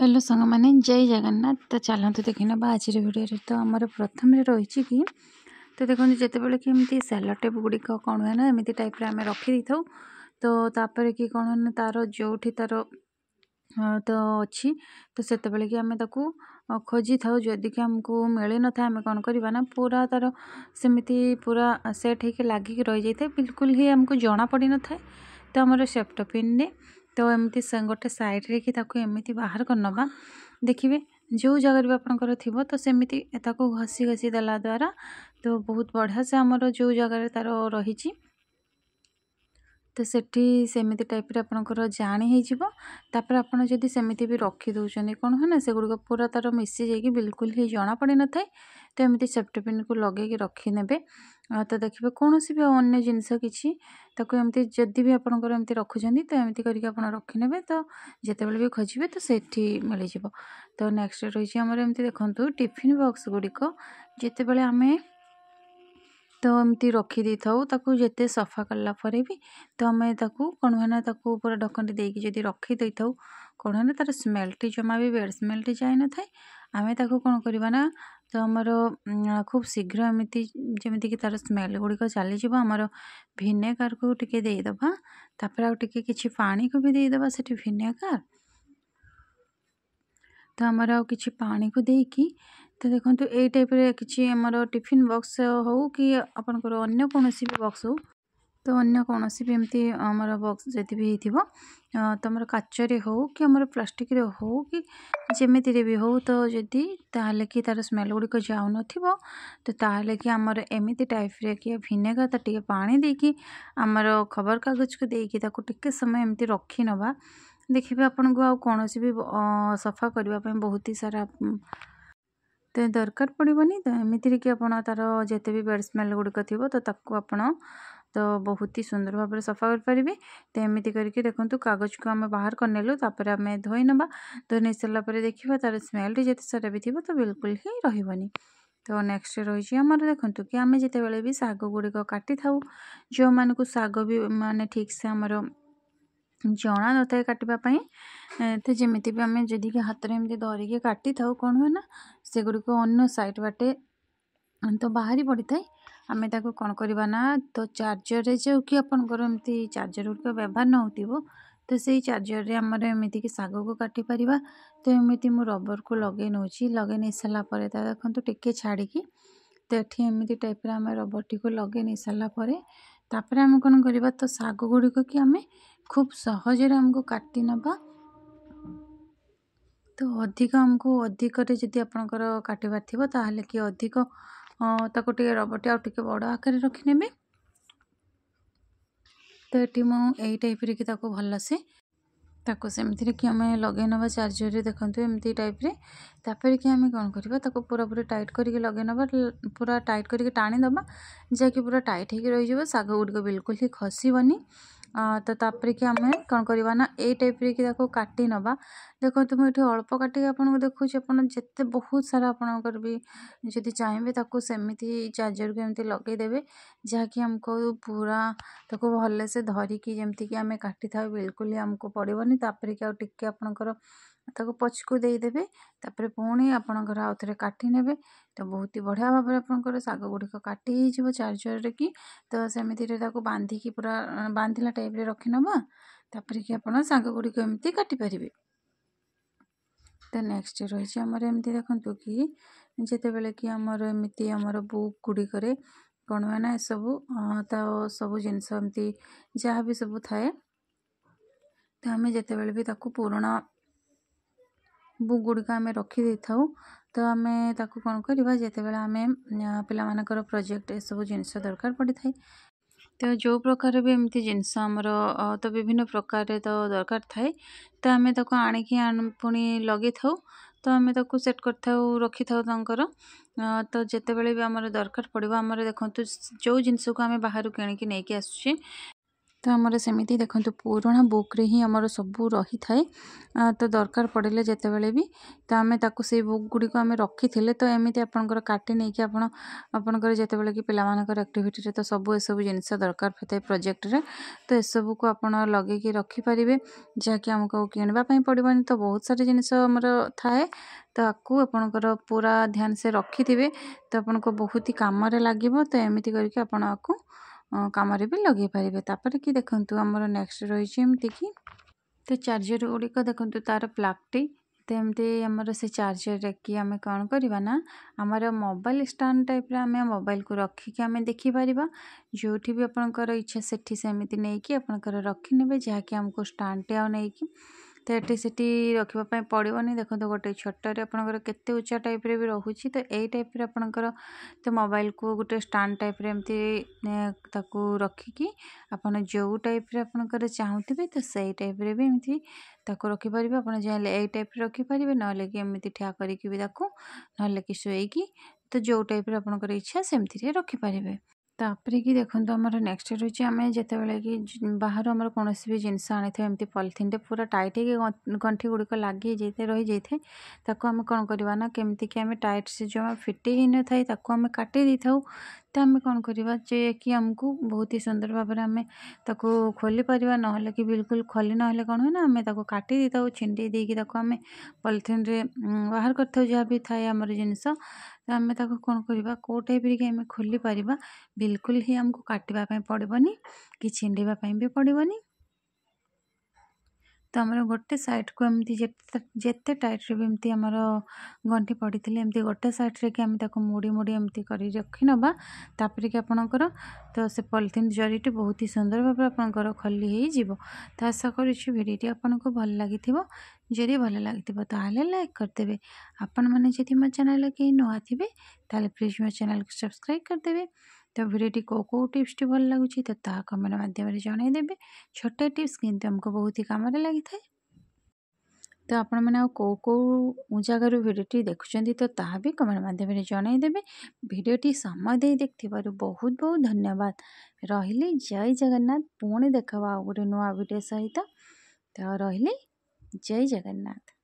hello ସାଙ୍ଗମାନେ ଜୟ ଜଗନ୍ନାଥ ତ ଚାଲନ୍ତୁ ଦେଖିନା ବା ଆଜିର ଭିଡ଼ିଓରେ ତ ଆମର ପ୍ରଥମରେ ରହିଛି କି ତ ଦେଖନ୍ତୁ ଯେତେବେଳେ କି ଏମିତି ସାଲାଡ଼ ଟେପ୍ ଗୁଡ଼ିକ କ'ଣ ହୁଏ ନା ଏମିତି ଟାଇପ୍ର ଆମେ ରଖିଦେଇଥାଉ ତ ତାପରେ କି କ'ଣ ନା ତା'ର ଯେଉଁଠି ତା'ର ତ ଅଛି ତ ସେତେବେଳେ କି ଆମେ ତାକୁ ଖୋଜିଥାଉ ଯଦି କି ଆମକୁ ମିଳିନଥାଏ ଆମେ କ'ଣ କରିବା ନା ପୁରା ତା'ର ସେମିତି ପୁରା ସେଟ୍ ହେଇକି ଲାଗିକି ରହିଯାଇଥାଏ ବିଲକୁଲ ହିଁ ଆମକୁ ଜଣା ପଡ଼ିନଥାଏ ତ ଆମର ସେପ୍ଟୋପିନ୍ରେ ତ ଏମିତି ଗୋଟେ ସାଇଡ଼୍ ରେଖି ତାକୁ ଏମିତି ବାହାର କରିନେବା ଦେଖିବେ ଯେଉଁ ଜାଗାରେ ବି ଆପଣଙ୍କର ଥିବ ତ ସେମିତି ତାକୁ ଘଷି ଘଷି ଦେଲା ଦ୍ୱାରା ତ ବହୁତ ବଢ଼ିଆ ସେ ଆମର ଯେଉଁ ଜାଗାରେ ତା'ର ରହିଛି ତ ସେଠି ସେମିତି ଟାଇପ୍ର ଆପଣଙ୍କର ଜାଣି ହେଇଯିବ ତାପରେ ଆପଣ ଯଦି ସେମିତି ବି ରଖିଦେଉଛନ୍ତି କ'ଣ ହୁଏ ନା ସେଗୁଡ଼ିକ ପୁରା ତା'ର ମିଶି ଯାଇକି ବିଲକୁଲ ହିଁ ଜଣା ପଡ଼ିନଥାଏ ତ ଏମିତି ସେଫ୍ଟି ପିନ୍କୁ ଲଗେଇକି ରଖିନେବେ ତ ଦେଖିବେ କୌଣସି ବି ଅନ୍ୟ ଜିନିଷ କିଛି ତାକୁ ଏମିତି ଯଦି ବି ଆପଣଙ୍କର ଏମିତି ରଖୁଛନ୍ତି ତ ଏମିତି କରିକି ଆପଣ ରଖିନେବେ ତ ଯେତେବେଳେ ବି ଖୋଜିବେ ତ ସେଇଠି ମିଳିଯିବ ତ ନେକ୍ସଟ ରହିଛି ଆମର ଏମିତି ଦେଖନ୍ତୁ ଟିଫିନ୍ ବକ୍ସ ଗୁଡ଼ିକ ଯେତେବେଳେ ଆମେ ତ ଏମିତି ରଖିଦେଇଥାଉ ତାକୁ ଯେତେ ସଫା କଲା ପରେ ବି ତ ଆମେ ତାକୁ କ'ଣ ହୁଏ ନା ତାକୁ ପୁରା ଢକଣଟି ଦେଇକି ଯଦି ରଖିଦେଇଥାଉ କ'ଣ ହୁଏ ନା ତା'ର ସ୍ମେଲ୍ଟି ଜମା ବି ବେଡ଼୍ ସ୍ମେଲ୍ଟି ଯାଇନଥାଏ ଆମେ ତାକୁ କ'ଣ କରିବା ନା ତ ଆମର ଖୁବ୍ ଶୀଘ୍ର ଏମିତି ଯେମିତିକି ତା'ର ସ୍ମେଲ୍ ଗୁଡ଼ିକ ଚାଲିଯିବ ଆମର ଭିନେଗାରକୁ ଟିକେ ଦେଇଦେବା ତା'ପରେ ଆଉ ଟିକେ କିଛି ପାଣିକୁ ବି ଦେଇଦେବା ସେଠି ଭିନେଗାର ତ ଆମର ଆଉ କିଛି ପାଣିକୁ ଦେଇକି ତ ଦେଖନ୍ତୁ ଏଇ ଟାଇପ୍ରେ କିଛି ଆମର ଟିଫିନ୍ ବକ୍ସ ହେଉ କି ଆପଣଙ୍କର ଅନ୍ୟ କୌଣସି ବି ବକ୍ସ ହେଉ ତ ଅନ୍ୟ କୌଣସି ବି ଏମିତି ଆମର ବକ୍ସ ଯଦି ବି ହେଇଥିବ ତୁମର କାଚରେ ହେଉ କି ଆମର ପ୍ଲାଷ୍ଟିକ୍ରେ ହେଉ କି ଯେମିତିରେ ବି ହେଉ ତ ଯଦି ତାହେଲେ କି ତା'ର ସ୍ମେଲ୍ ଗୁଡ଼ିକ ଯାଉନଥିବ ତ ତାହେଲେ କି ଆମର ଏମିତି ଟାଇପ୍ରେ କି ଭିନେଗାର ତା ଟିକେ ପାଣି ଦେଇକି ଆମର ଖବରକାଗଜକୁ ଦେଇକି ତାକୁ ଟିକେ ସମୟ ଏମିତି ରଖିନେବା ଦେଖିବେ ଆପଣଙ୍କୁ ଆଉ କୌଣସି ବି ସଫା କରିବା ପାଇଁ ବହୁତ ସାରା ତ ଦରକାର ପଡ଼ିବନି ତ ଏମିତିରେ କି ଆପଣ ତା'ର ଯେତେ ବି ବ୍ୟାଡ଼ ସ୍ମେଲ୍ ଗୁଡ଼ିକ ଥିବ ତ ତାକୁ ଆପଣ तो बहुत ही सुंदर भाव सफा करें तो एमती करके देखो कागज को आम बाहर करनेलुपर आम धोई ना धोई नहीं सारापर देखा तार स्मेल जिते सारा भी थी तो बिलकुल ही रही तो नेक्स्ट रही देखते कि आम जिते भी शुड़ काटि था जो मानक मान ठीक से आम जना न था काटापी तो जमीती भी आम जदि हाथ में एमती धरिक काटि था कौन हुए ना सेगुड़ी अन्न सैड बाटे तो बाहरी पड़ता है ଆମେ ତାକୁ କ'ଣ କରିବା ନା ତ ଚାର୍ଜରରେ ଯେଉଁ କି ଆପଣଙ୍କର ଏମିତି ଚାର୍ଜର ଗୁଡ଼ିକ ବ୍ୟବହାର ନ ନଉଥିବ ତ ସେଇ ଚାର୍ଜରରେ ଆମର ଏମିତିକି ଶାଗକୁ କାଟିପାରିବା ତ ଏମିତି ମୁଁ ରବରକୁ ଲଗେଇ ନେଉଛି ଲଗେଇ ସାରିଲା ପରେ ତା ଦେଖନ୍ତୁ ଟିକେ ଛାଡ଼ିକି ତ ଏଠି ଏମିତି ଟାଇପ୍ର ଆମେ ରବରଟିକୁ ଲଗେଇ ସାରିଲା ପରେ ତାପରେ ଆମେ କ'ଣ କରିବା ତ ଶାଗ ଗୁଡ଼ିକ କି ଆମେ ଖୁବ୍ ସହଜରେ ଆମକୁ କାଟି ନେବା ତ ଅଧିକ ଆମକୁ ଅଧିକରେ ଯଦି ଆପଣଙ୍କର କାଟିବାର ଥିବ ତାହେଲେ କି ଅଧିକ ତାକୁ ଟିକେ ରବଟି ଆଉ ଟିକେ ବଡ଼ ଆକାରରେ ରଖିନେବେ ତ ଏଠି ମୁଁ ଏଇ ଟାଇପ୍ରେ କି ତାକୁ ଭଲସେ ତାକୁ ସେମିତିରେ କି ଆମେ ଲଗେଇ ନେବା ଚାର୍ଜର୍ରେ ଦେଖନ୍ତୁ ଏମିତି ଟାଇପ୍ରେ ତାପରେ କି ଆମେ କ'ଣ କରିବା ତାକୁ ପୁରାପୁରି ଟାଇଟ୍ କରିକି ଲଗେଇ ନେବା ପୁରା ଟାଇଟ୍ କରିକି ଟାଣିଦେବା ଯାହାକି ପୁରା ଟାଇଟ୍ ହେଇକି ରହିଯିବ ଶାଗ ଗୁଡ଼ିକ ବିଲକୁଲ ହିଁ ଖସିବନି तो तापरिक आम कौन करवा ये टाइप रखे काटि ना देखते मुझे अल्प काटिक आपको देखिए बहुत सारा आप जब चाहिए सेमती चार्जर को लगेदे लगेदेवे पूरा तक भलेसे धरिकी जमीक आम का बिलकुल ही आमको पड़ोनी तापरिक आपंकर ତାକୁ ପଛକୁ ଦେଇଦେବେ ତା'ପରେ ପୁଣି ଆପଣଙ୍କର ଆଉ ଥରେ କାଟି ନେବେ ତ ବହୁତ ବଢ଼ିଆ ଭାବରେ ଆପଣଙ୍କର ଶାଗ ଗୁଡ଼ିକ କାଟି ହେଇଯିବ ଚାରିଜରରେ କି ତ ସେମିତିରେ ତାକୁ ବାନ୍ଧିକି ପୁରା ବାନ୍ଧିଲା ଟାଇପ୍ରେ ରଖିନେବା ତା'ପରେ କି ଆପଣ ଶାଗ ଗୁଡ଼ିକ ଏମିତି କାଟିପାରିବେ ତ ନେକ୍ସଟ ରହିଛି ଆମର ଏମିତି ଦେଖନ୍ତୁ କି ଯେତେବେଳେ କି ଆମର ଏମିତି ଆମର ବୁକ୍ ଗୁଡ଼ିକରେ କ'ଣ ହୁଏ ନା ଏସବୁ ତ ସବୁ ଜିନିଷ ଏମିତି ଯାହା ବି ସବୁ ଥାଏ ତ ଆମେ ଯେତେବେଳେ ବି ତାକୁ ପୁରୁଣା ବୁକ୍ ଗୁଡ଼ିକ ଆମେ ରଖିଦେଇଥାଉ ତ ଆମେ ତାକୁ କ'ଣ କରିବା ଯେତେବେଳେ ଆମେ ପିଲାମାନଙ୍କର ପ୍ରୋଜେକ୍ଟ ଏସବୁ ଜିନିଷ ଦରକାର ପଡ଼ିଥାଏ ତ ଯେଉଁ ପ୍ରକାର ବି ଏମିତି ଜିନିଷ ଆମର ତ ବିଭିନ୍ନ ପ୍ରକାରରେ ତ ଦରକାର ଥାଏ ତ ଆମେ ତାକୁ ଆଣିକି ପୁଣି ଲଗେଇଥାଉ ତ ଆମେ ତାକୁ ସେଟ୍ କରିଥାଉ ରଖିଥାଉ ତାଙ୍କର ତ ଯେତେବେଳେ ବି ଆମର ଦରକାର ପଡ଼ିବ ଆମର ଦେଖନ୍ତୁ ଯେଉଁ ଜିନିଷକୁ ଆମେ ବାହାରୁ କିଣିକି ନେଇକି ଆସୁଛେ ତ ଆମର ସେମିତି ଦେଖନ୍ତୁ ପୁରୁଣା ବୁକ୍ରେ ହିଁ ଆମର ସବୁ ରହିଥାଏ ତ ଦରକାର ପଡ଼ିଲେ ଯେତେବେଳେ ବି ତ ଆମେ ତାକୁ ସେଇ ବୁକ୍ ଗୁଡ଼ିକୁ ଆମେ ରଖିଥିଲେ ତ ଏମିତି ଆପଣଙ୍କର କାଟି ନେଇକି ଆପଣ ଆପଣଙ୍କର ଯେତେବେଳେ କି ପିଲାମାନଙ୍କର ଆକ୍ଟିଭିଟିରେ ତ ସବୁ ଏସବୁ ଜିନିଷ ଦରକାର ହୋଇଥାଏ ପ୍ରୋଜେକ୍ଟରେ ତ ଏସବୁକୁ ଆପଣ ଲଗେଇକି ରଖିପାରିବେ ଯାହାକି ଆମକୁ କିଣିବା ପାଇଁ ପଡ଼ିବନି ତ ବହୁତ ସାରା ଜିନିଷ ଆମର ଥାଏ ତାକୁ ଆପଣଙ୍କର ପୁରା ଧ୍ୟାନ ସେ ରଖିଥିବେ ତ ଆପଣଙ୍କ ବହୁତ ହି କାମରେ ଲାଗିବ ତ ଏମିତି କରିକି ଆପଣ ଆକୁ କାମରେ ବି ଲଗାଇ ପାରିବେ ତାପରେ କି ଦେଖନ୍ତୁ ଆମର ନେକ୍ସଟ ରହିଛି ଏମିତିକି ତ ଚାର୍ଜର ଗୁଡ଼ିକ ଦେଖନ୍ତୁ ତା'ର ପ୍ଲାଗ୍ଟି ତ ଏମିତି ଆମର ସେ ଚାର୍ଜର କି ଆମେ କ'ଣ କରିବା ନା ଆମର ମୋବାଇଲ ଷ୍ଟାଣ୍ଡ ଟାଇପ୍ର ଆମେ ମୋବାଇଲକୁ ରଖିକି ଆମେ ଦେଖିପାରିବା ଯେଉଁଠି ବି ଆପଣଙ୍କର ଇଚ୍ଛା ସେଠି ସେମିତି ନେଇକି ଆପଣଙ୍କର ରଖିନେବେ ଯାହାକି ଆମକୁ ଷ୍ଟାଣ୍ଡଟି ଆଉ ନେଇକି ସେଠି ସେଠି ରଖିବା ପାଇଁ ପଡ଼ିବନି ଦେଖନ୍ତୁ ଗୋଟେ ଛୋଟରେ ଆପଣଙ୍କର କେତେ ଉଚ୍ଚା ଟାଇପ୍ରେ ବି ରହୁଛି ତ ଏଇ ଟାଇପ୍ରେ ଆପଣଙ୍କର ତ ମୋବାଇଲ୍କୁ ଗୋଟେ ଷ୍ଟାଣ୍ଡ ଟାଇପ୍ରେ ଏମିତି ତାକୁ ରଖିକି ଆପଣ ଯେଉଁ ଟାଇପ୍ରେ ଆପଣଙ୍କର ଚାହୁଁଥିବେ ତ ସେଇ ଟାଇପ୍ରେ ବି ଏମିତି ତାକୁ ରଖିପାରିବେ ଆପଣ ଚାହିଁଲେ ଏଇ ଟାଇପ୍ରେ ରଖିପାରିବେ ନହେଲେ କି ଏମିତି ଠିଆ କରିକି ବି ତାକୁ ନହେଲେ କି ଶୋଇକି ତ ଯେଉଁ ଟାଇପ୍ରେ ଆପଣଙ୍କର ଇଚ୍ଛା ସେମିତିରେ ରଖିପାରିବେ तापर कि देखो आम नेक्स्ट रही आम जिते कि बाहर आम कौन भी जिनस आनी थे एमती पलिथिन पूरा टाइट हो गंठी गुड़िक लग जाए रही जाए ताको आम कौन करवा कमी केमती आम टाइट से जो फिट ही नाई आम काटे था तो आम कौन करवा कि आमको बहुत ही सुंदर भाव में आम खोली पार ना कि बिलकुल खोली ना कौन है ना आम काटे छिंडी आम पलिथिन बाहर करें जहाँ भी थाए आम जिनस ତ ଆମେ ତାକୁ କ'ଣ କରିବା କେଉଁ ଟାଇପ୍ରେ ଆମେ ଖୋଲିପାରିବା ବିଲକୁଲ ହିଁ ଆମକୁ କାଟିବା ପାଇଁ ପଡ଼ିବନି କି ଛିଣ୍ଡିବା ପାଇଁ ବି ପଡ଼ିବନି ତ ଆମର ଗୋଟେ ସାଇଡ଼୍କୁ ଏମିତି ଯେତେ ଯେତେ ଟାଇଟ୍ରେ ବି ଏମିତି ଆମର ଗଣ୍ଠି ପଡ଼ିଥିଲେ ଏମିତି ଗୋଟେ ସାଇଡ଼୍ରେ କି ଆମେ ତାକୁ ମୋଡ଼ି ମୋଡ଼ି ଏମିତି କରି ରଖିନେବା ତାପରେ କି ଆପଣଙ୍କର ତ ସେ ପଲିଥିନ୍ ଜରିଟି ବହୁତ ହି ସୁନ୍ଦର ଭାବରେ ଆପଣଙ୍କର ଖୋଲି ହେଇଯିବ ତ ଆଶା କରୁଛି ଭିଡ଼ିଓଟି ଆପଣଙ୍କୁ ଭଲ ଲାଗିଥିବ जदि भल लगे तो आने लाइक करदे आपण मैंने मो चेल के नुआ थे तेल प्लीज मो चेल को सब्सक्राइब करदे तो भिडियोटी कौ कौ टीप्स टी भल लगुच तो कमेंट मध्यम जनईदे छोटे टीप्स कितना बहुत ही कम लगी था तो आपण मैंने कौ कौ जगार भिडटी देखुं तो ताकि कमेंट मध्यम जनईदे भिडटी समय दे देख बहुत बहुत धन्यवाद रही जय जगन्नाथ पुणी देखा आ गए नुआ भिड सहित तो रही जय जगन्नाथ